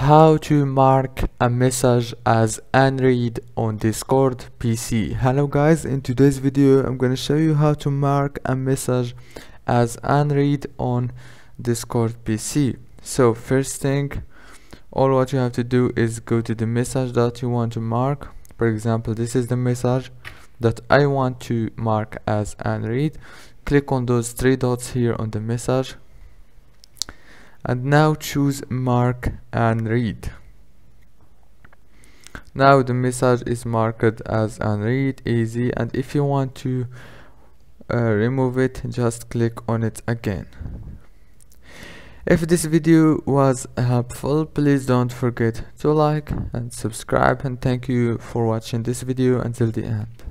how to mark a message as unread on discord pc hello guys. In today's video i'm going to show you how to mark a message as unread on discord pc so first thing all what you have to do is go to the message that you want to mark. For example this is the message that i want to mark as unread. Click on those three dots here on the message and now choose mark unread. Now the message is marked as unread easy and if you want to uh, remove it just click on it again. If this video was helpful please don't forget to like and subscribe and thank you for watching this video until the end